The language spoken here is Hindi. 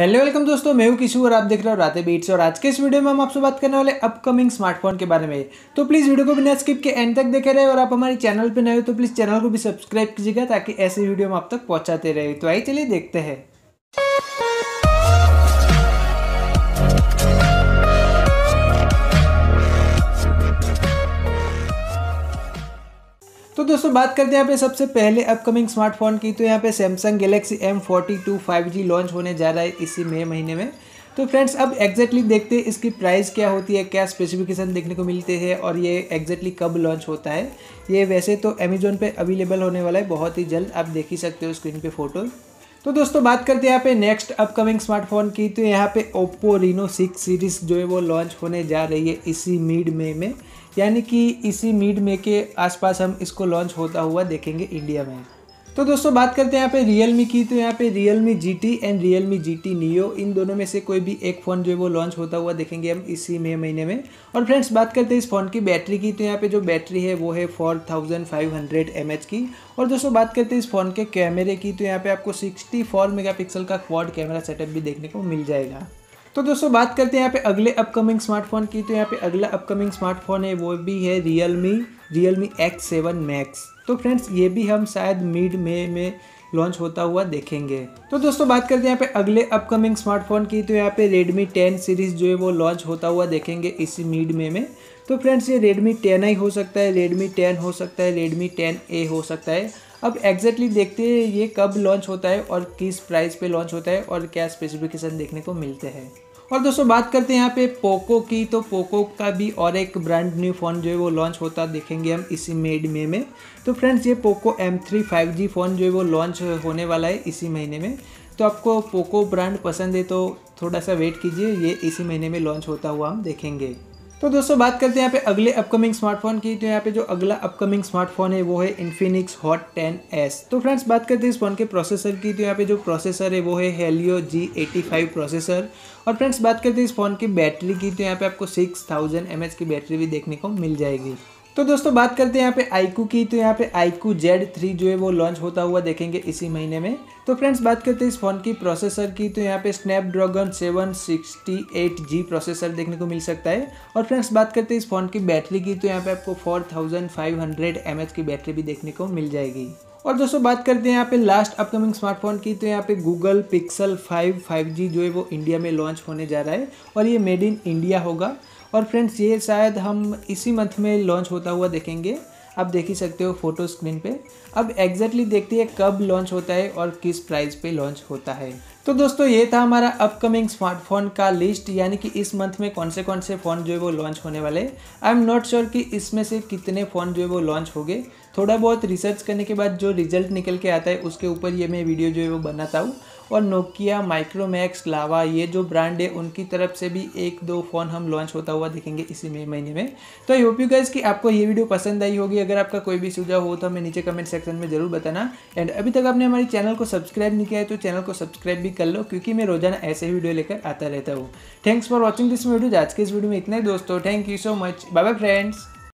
हेलो वेलकम दोस्तों, मैं हूँ किशोर आप देख रहे हो राते बीट्स और आज के इस वीडियो में हम आपसे बात करने वाले अपकमिंग स्मार्टफ़ोन के बारे में। तो प्लीज़ वीडियो को बिना स्किप के एंड तक देखे रहे और आप हमारे चैनल पर नए हो तो प्लीज़ चैनल को भी सब्सक्राइब कीजिएगा ताकि ऐसे वीडियो हम आप तक पहुंचाते रहे। तो आइए चलिए देखते हैं। दोस्तों, बात करते हैं यहाँ पे सबसे पहले अपकमिंग स्मार्टफ़ोन की। तो यहाँ पे Samsung Galaxy M forty two five G launch होने जा रहा है इसी मई महीने में। तो फ्रेंड्स अब एग्जैक्टली देखते हैं इसकी प्राइस क्या होती है, क्या स्पेसिफिकेशन देखने को मिलते हैं और ये एग्जैक्टली कब लॉन्च होता है। ये वैसे तो अमेजोन पे अवेलेबल होने वाला है, बहुत ही जल्द आप देख ही सकते हो स्क्रीन पे फ़ोटो तो दोस्तों, बात करते हैं यहाँ पे नेक्स्ट अपकमिंग स्मार्टफ़ोन की। तो यहाँ पे ओप्पो रीनो सिक्स सीरीज़ जो है वो लॉन्च होने जा रही है इसी मिड मे में। यानी कि इसी मिड मे के आसपास हम इसको लॉन्च होता हुआ देखेंगे इंडिया में। तो दोस्तों, बात करते हैं यहाँ पे रियल मी की। तो यहाँ पे Realme G T and Realme G T Neo इन दोनों में से कोई भी एक फ़ोन जो है वो लॉन्च होता हुआ देखेंगे हम इसी मई महीने में। और फ्रेंड्स बात करते हैं इस फ़ोन की बैटरी की। तो यहाँ पे जो बैटरी है वो है four thousand five hundred M H की। और दोस्तों, बात करते हैं इस फ़ोन के कैमरे की। तो यहाँ पे आपको सिक्सटी फोर मेगा पिक्सल का क्वाड कैमरा सेटअप भी देखने को मिल जाएगा। तो दोस्तों, बात करते हैं यहाँ पे अगले अपकमिंग स्मार्टफ़ोन की। तो यहाँ पे अगला अपकमिंग स्मार्टफ़ोन है, वो भी है Realme Realme X seven Max तो फ्रेंड्स ये भी हम शायद मिड मे में लॉन्च होता हुआ देखेंगे। तो दोस्तों, बात करते हैं यहाँ पे अगले अपकमिंग स्मार्टफ़ोन की। तो यहाँ पे Redmi 10 सीरीज़ जो है वो लॉन्च होता हुआ देखेंगे इसी मिड में में। तो फ्रेंड्स ये Redmi 10 ही हो सकता है, Redmi 10 हो सकता है रेडमी Redmi 10A हो सकता है। अब एग्जैक्टली देखते हैं ये कब लॉन्च होता है और किस प्राइस पे लॉन्च होता है और क्या स्पेसिफिकेशन देखने को मिलते हैं। और दोस्तों, बात करते हैं यहाँ पे पोको की। तो पोको का भी और एक ब्रांड न्यू फ़ोन जो है वो लॉन्च होता देखेंगे हम इसी मेड में में। तो फ्रेंड्स ये Poco M three five G phone जो है वो लॉन्च होने वाला है इसी महीने में। तो आपको पोको ब्रांड पसंद है तो थोड़ा सा वेट कीजिए, ये इसी महीने में लॉन्च होता हुआ हम देखेंगे। तो दोस्तों, बात करते हैं यहाँ पे अगले अपकमिंग स्मार्टफ़ोन की। तो यहाँ पे जो अगला अपकमिंग स्मार्टफ़ोन है, वो है इन्फिनिक्स हॉट 10s तो फ्रेंड्स बात करते हैं इस फ़ोन के प्रोसेसर की। तो यहाँ पे जो प्रोसेसर है, वो है Helio G eighty five processor और फ्रेंड्स बात करते हैं इस फ़ोन की बैटरी की। तो यहाँ पे आपको सिक्स थाउज़ेंड की बैटरी भी देखने को मिल जाएगी। तो दोस्तों, बात करते हैं यहाँ पे आईकू की। तो यहाँ पे आईकू जेड थ्री जो है वो लॉन्च होता हुआ देखेंगे इसी महीने में। तो फ्रेंड्स बात करते हैं इस फ़ोन की प्रोसेसर की। तो यहाँ पे स्नैपड्रैगन 768 जी प्रोसेसर देखने को मिल सकता है। और फ्रेंड्स बात करते हैं इस फ़ोन की बैटरी की। तो यहाँ पे आपको 4500 एमएच की बैटरी भी देखने को मिल जाएगी। और दोस्तों, बात करते हैं यहाँ पे लास्ट अपकमिंग स्मार्टफ़ोन की। तो यहाँ पे गूगल पिक्सल 5 5G जो है वो इंडिया में लॉन्च होने जा रहा है। और ये मेड इन इंडिया होगा। और फ्रेंड्स ये शायद हम इसी मंथ में लॉन्च होता हुआ देखेंगे। आप देख ही सकते हो फ़ोटो स्क्रीन पे। अब एग्जैक्टली देखते हैं कब लॉन्च होता है और किस प्राइस पे लॉन्च होता है। तो दोस्तों, ये था हमारा अपकमिंग स्मार्टफ़ोन का लिस्ट यानी कि इस मंथ में कौन से कौन से फ़ोन जो है वो लॉन्च होने वाले आई एम नॉट श्योर कि इसमें से कितने फ़ोन जो है वो लॉन्च हो गए थोड़ा बहुत रिसर्च करने के बाद जो रिज़ल्ट निकल के आता है, उसके ऊपर ये मैं वीडियो जो है वो बनाता हूँ। और नोकिया माइक्रोमैक्स लावा ये जो ब्रांड है, उनकी तरफ़ से भी एक दो फ़ोन हम लॉन्च होता हुआ देखेंगे इसी मई महीने में। तो आई होप यू गाइज़ कि आपको ये वीडियो पसंद आई होगी। अगर आपका कोई भी सुझाव हो तो हमें नीचे कमेंट सेक्शन में ज़रूर बताना। एंड अभी तक आपने हमारे चैनल को सब्सक्राइब नहीं किया है तो चैनल को सब्सक्राइब भी कर लो, क्योंकि मैं रोज़ाना ऐसे ही वीडियो लेकर आता रहता हूँ। Thanks for watching this video आज के इस वीडियो में इतना दोस्तों। Thank you so much bye bye friends